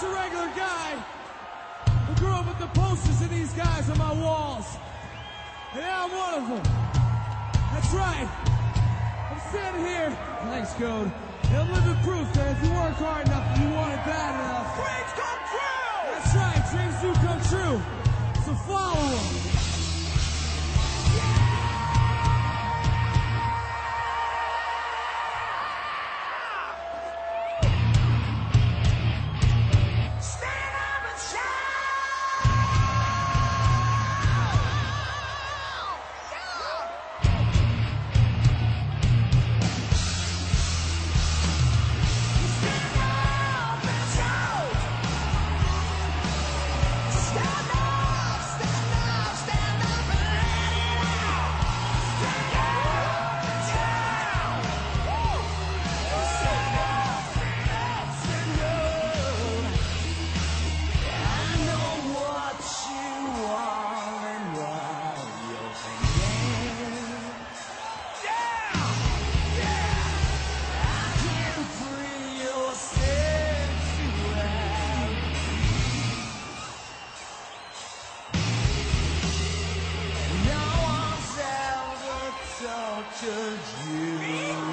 just a regular guy who grew up with the posters of these guys on my walls. And now I'm one of them. That's right. I'm standing here. Thanks, Code. And I'm living proof that if you work hard enough, you want it. Oh, son,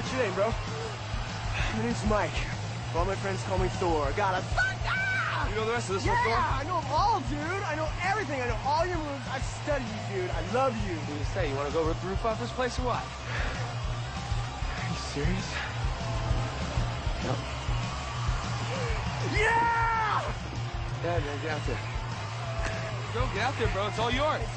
what's your name, bro? My name's Mike. All my friends call me Thor. I got a thunder! You know the rest of this yeah, one, Thor? I know them all, dude. I know everything. I know all your moves. I've studied you, dude. I love you. What do you say? You want to go rip the roof off this place or what? Are you serious? No. Yeah! Yeah, man, get out there. Go, get out there, bro. It's all yours.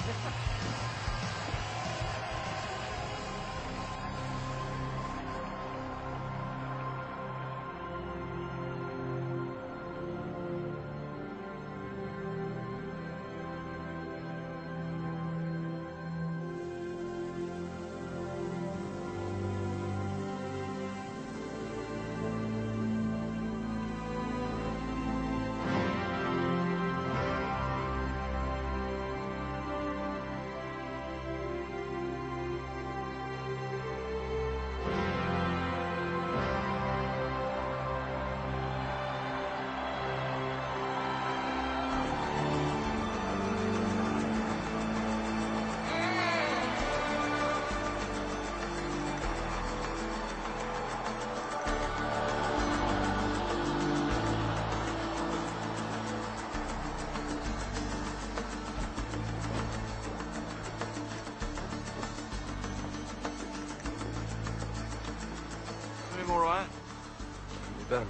You man.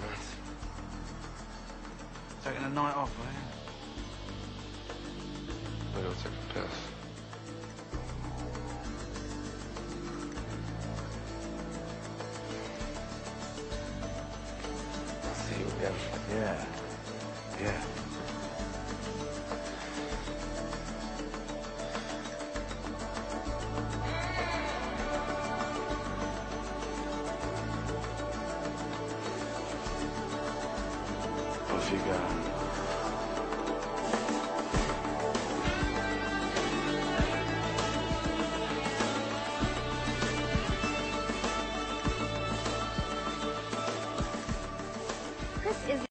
Taking a night off, eh? I'm gonna take a piss. I'll see you again. Yeah. Yeah. You go.